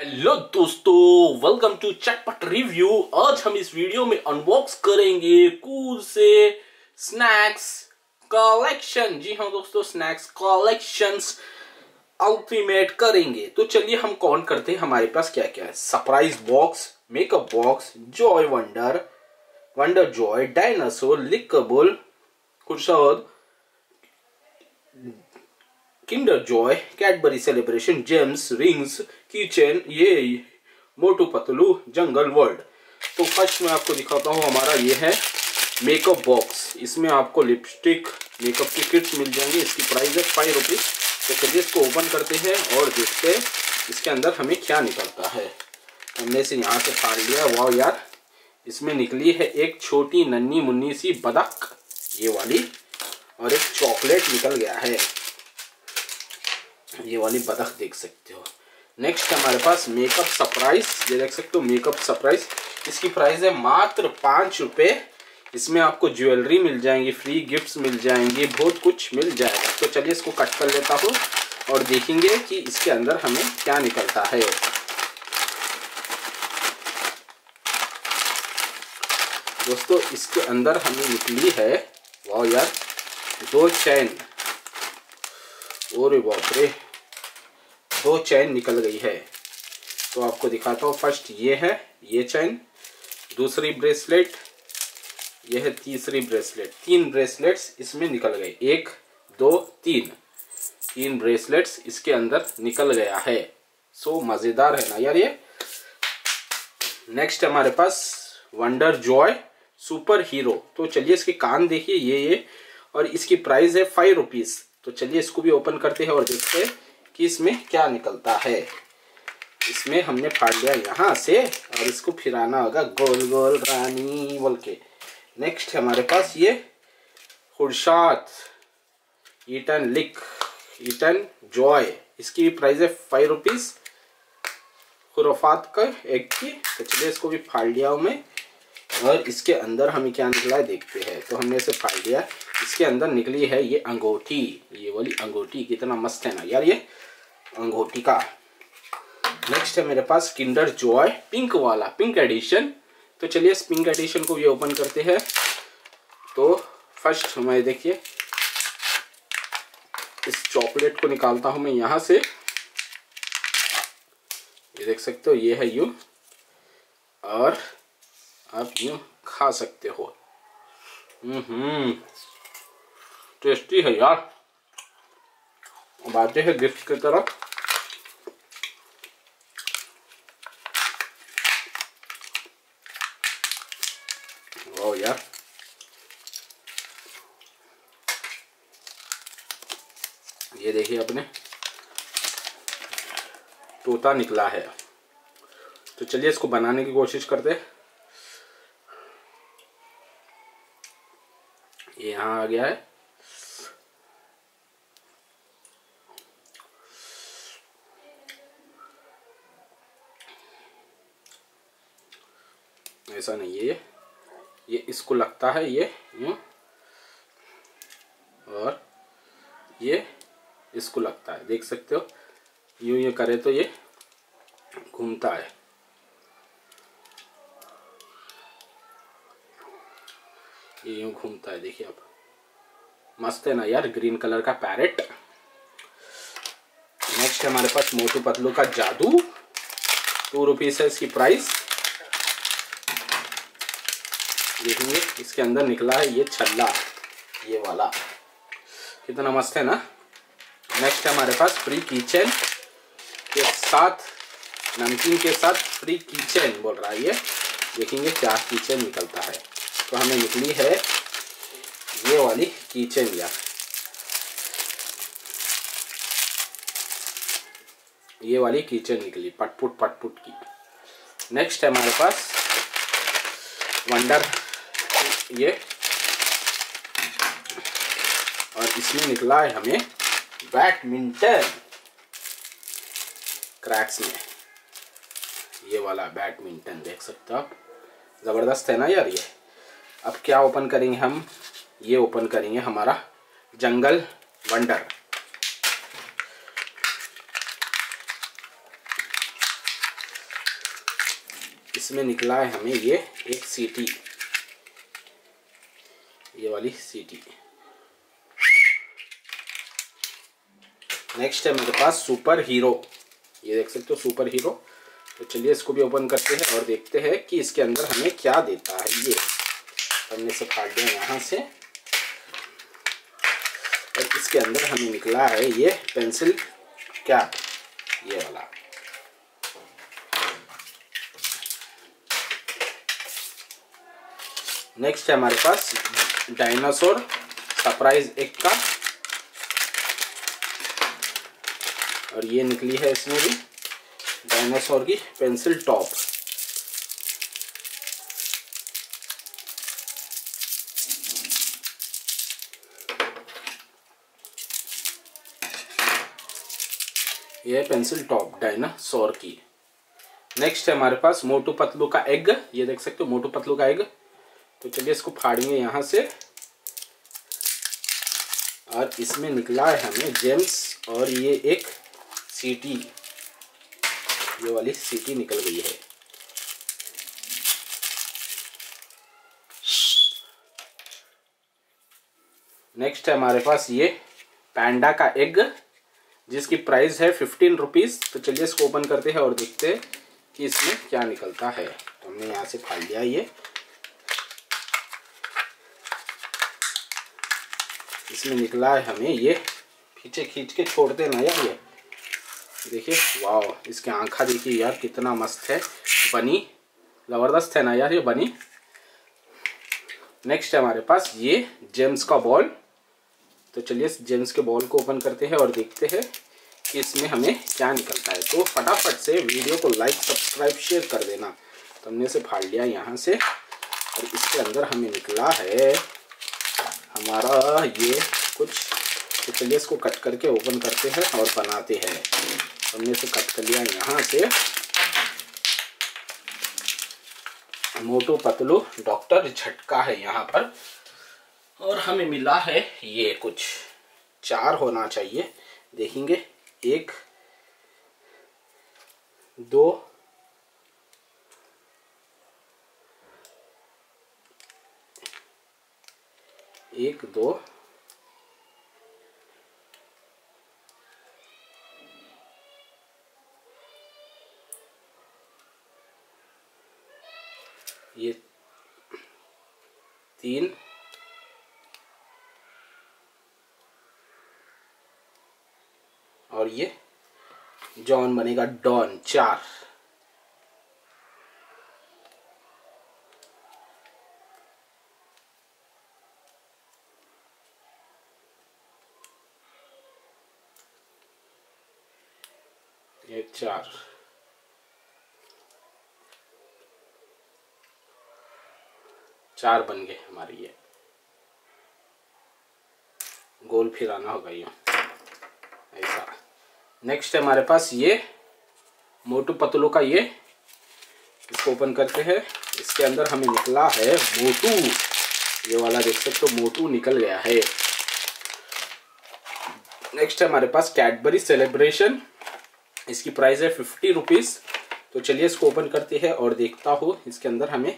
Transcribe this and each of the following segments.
Hello दोस्तों welcome to चटपट review आज हम इस वीडियो में अनबॉक्स करेंगे कूल से स्नैक्स कलेक्शन जी हाँ दोस्तों स्नैक्स कलेक्शंस अल्टीमेट करेंगे। तो चलिए हम कौन करते हैं, हमारे पास क्या क्या है? Surprise box makeup box joy wonder wonder joy dinosaur लिकबुल खुर्शाद Kinder Joy Cadbury Celebration Gems rings kitchen ये मोटू पतलू जंगल वर्ल्ड तो फ़र्स्ट मैं आपको दिखाता हूँ, हमारा ये है मेकअप बॉक्स इसमें आपको लिपस्टिक मेकअप की किट्स मिल जाएँगे। इसकी प्राइस है फाइव रुपीज़ तो चलिए इसको ओपन करते हैं और देखते हैं इसके अंदर हमें क्या निकलता है। हमने इसे यहाँ से फाड़ लिया। वाह यार! इसमें निकली है एक छोटी नन्नी मुन्नी सी बदक, ये वाली, और एक चॉकलेट निकल गया है। ये वाली बदख देख सकते हो। नेक्स्ट हमारे पास मेकअप सरप्राइज़ ये देख सकते हो मेकअप सरप्राइज़ इसकी प्राइस है मात्र पाँच रुपये इसमें आपको ज्वेलरी मिल जाएँगी फ्री गिफ्ट्स मिल जाएँगी, बहुत कुछ मिल जाएगा। तो चलिए इसको कट कर लेता हूँ और देखेंगे कि इसके अंदर हमें क्या निकलता है। दोस्तों, इसके अंदर हमें निकली है, वाह यार, दो चैन और बाप रे दो चैन निकल गई है। तो आपको दिखाता हूँ, फ़र्स्ट ये है, ये चैन, दूसरी ब्रेसलेट, यह है तीसरी ब्रेसलेट। तीन ब्रेसलेट्स इसमें निकल गए। एक, दो, तीन। तीन ब्रेसलेट्स इसके अंदर निकल गया है। सो मज़ेदार है ना यार ये? नेक्स्ट हमारे पास वंडर जॉय सुपर हीरो तो चलिए इसके कान देखिए, ये ये। और इसकी प्राइस है फाइव रुपीज़ तो चलिए इसको भी ओपन करते हैं और देखते हैं कि इसमें क्या निकलता है। इसमें हमने फाड़ लिया यहाँ से और इसको फिराना होगा। गोल गोल रानी बोल के। नेक्स्ट हमारे पास ये खुर्शात eat n lick eat n joy. इसकी भी प्राइस है फाइव रुपीज़ खुरफात का एक की। तो चलिए इसको भी फाड़ लिया हूँ मैं। और इसके अंदर हमें क्या निकला है, देखते हैं। तो हमने इसे फाड़ लिया इसके अंदर निकली है ये अंगूठी। ये वाली अंगूठी कितना मस्त है ना। यार ये अंगूठी का। नेक्स्ट है मेरे पास किंडर जॉय पिंक वाला पिंक एडिशन तो चलिए इस पिंक एडिशन को ये ओपन करते हैं। तो फ़र्स्ट हमारे देखिए, इस चॉकलेट को निकालता हूँ मैं यहाँ से। ये देख सकते हो, ये है यू और आप यूँ खा सकते हो। हम्म टेस्टी है यार। अब आते हैं गिफ्ट की तरफ़। यार। ये देखिए अपने। तोता निकला है। तो चलिए इसको बनाने की कोशिश करते हैं। ये यहाँ आ गया है। ऐसा नहीं है ये। ये इसको लगता है ये, यूँ। और ये इसको लगता है। देख सकते हो? यूँ ये करे तो ये घूमता है। ये यूँ घूमता है, देखिए अब। मस्त है ना यार, ग्रीन कलर का पैरेट। नेक्स्ट हमारे पास मोटू पतलू का जादू। टू रुपीज़ है इसकी प्राइस देखेंगे इसके अंदर निकला है ये छल्ला, ये वाला। कितना मस्त है ना। नेक्स्ट हमारे पास फ्री किचन के साथ, नमकीन के साथ फ्री किचन बोल रहा है ये। देखेंगे क्या किचन निकलता है। तो हमें निकली है ये वाली किचन यार ये वाली किचन निकली, पटपुट पटपुट की। नेक्स्ट है हमारे पास वंडर ये। और इसमें निकला है हमें बैडमिंटन। क्रैक्स में। ये वाला बैडमिंटन देख सकते हो आप। ज़बरदस्त है ना यार ये? अब क्या ओपन करेंगे हम? ये ओपन करेंगे हमारा जंगल वंडर। इसमें निकला है हमें ये एक सीटी ये वाली सीटी नेक्स्ट है मेरे पास सुपर हीरो ये देख सकते हो सुपर हीरो तो चलिए इसको भी ओपन करते हैं और देखते हैं कि इसके अंदर हमें क्या देता है ये। हमने से फाड़ दिया यहाँ से। और इसके अंदर हमें निकला है ये पेंसिल कैप ये वाला। नेक्स्ट है हमारे पास डायनासोर सरप्राइज़ एक का। और ये निकली है इसमें भी डायनासोर की पेंसिल टॉप ये पेंसिल टॉप डायनासोर की। नेक्स्ट है हमारे पास मोटू पतलू का एग ये देख सकते हो, मोटू पतलू का एग तो चलिए इसको फाड़ेंगे यहाँ से। और इसमें निकला है हमें जेम्स और ये एक सीटी ये वाली सीटी निकल गई है। नेक्स्ट है हमारे पास ये पैंडा का एग जिसकी प्राइस है फिफ्टीन रुपीज़ तो चलिए इसको ओपन करते हैं और देखते हैं कि इसमें क्या निकलता है। तो हमने यहाँ से फाड़ लिया ये। इसमें निकला है हमें ये। खींचे खींच के छोड़ते ना यार ये। देखिए वाह इसके आंखा देखिए यार, कितना मस्त है। बनी। ज़बरदस्त है ना यार ये बनी। नेक्स्ट है हमारे पास ये जेम्स का बॉल तो चलिए जेम्स के बॉल को ओपन करते हैं और देखते हैं कि इसमें हमें क्या निकलता है। तो फटाफट से वीडियो को लाइक, सब्सक्राइब, शेयर कर देना। तो हमने से फाड़ लिया यहाँ से और इसके अंदर हमें निकला है हमारा ये कुछ। तो चलिए इसको कट करके ओपन करते हैं और बनाते हैं। हमने इसे कट कर लिया यहाँ से। मोटो पतलू डॉक्टर झटका है यहाँ पर। और हमें मिला है ये कुछ। चार होना चाहिए। देखेंगे। एक दो एक दो ये तीन और ये जॉन बनेगा डॉन, चार। ये चार। चार बन गए हमारे ये। गोल फिराना होगा ये। ऐसा। नेक्स्ट है हमारे पास ये मोटू पतलू का ये। इसको ओपन करते हैं। इसके अंदर हमें निकला है मोटू। ये वाला देख सकते हो, मोटू निकल गया है। नेक्स्ट है हमारे पास कैडबरी सेलिब्रेशन इसकी प्राइस है फिफ्टी रुपीज़ तो चलिए इसको ओपन करते हैं और देखता हूँ इसके अंदर हमें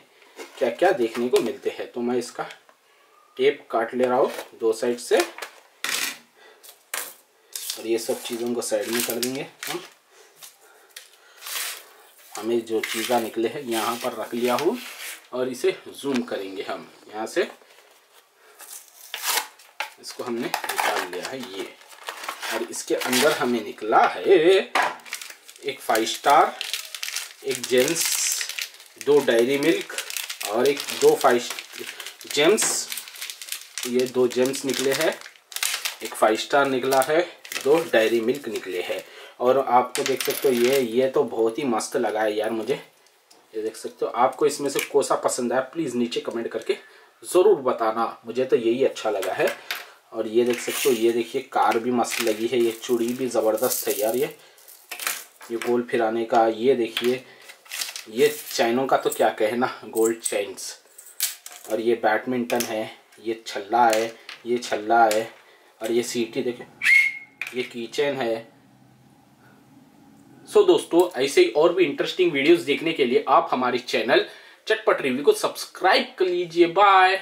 क्या क्या देखने को मिलते हैं। तो मैं इसका टेप काट ले रहा हूँ दो साइड से। ये सब चीज़ों को साइड में कर देंगे हम। हमें जो चीज़ा निकले हैं, यहाँ पर रख लिया हूँ और इसे जूम करेंगे हम। यहाँ से इसको हमने निकाल लिया है ये। और इसके अंदर हमें निकला है एक फाइव स्टार एक जेम्स दो डायरी मिल्क और एक दो फाइव जेम्स ये दो जेम्स निकले हैं। एक फाइव स्टार निकला है। दो डायरी मिल्क निकले हैं। और आपको देख सकते हो, ये ये तो बहुत ही मस्त लगा है यार मुझे। ये देख सकते हो, आपको इसमें से कौन सा पसंद आया, प्लीज़ नीचे कमेंट करके ज़रूर बताना। मुझे तो यही अच्छा लगा है। और ये देख सकते हो, ये देखिए, कार भी मस्त लगी है, ये चूड़ी भी ज़बरदस्त है यार ये। ये गोल फिराने का, ये देखिए, ये चैनों का तो क्या कहना गोल्ड चैन्स। और ये बैडमिंटन है, ये छल्ला है, ये छल्ला है, और ये सीटी देखिए। ये किचन है। सो so दोस्तों, ऐसे ही और भी इंटरेस्टिंग वीडियोस देखने के लिए आप हमारे चैनल चटपट रिव्यू को सब्सक्राइब कर लीजिए। बाय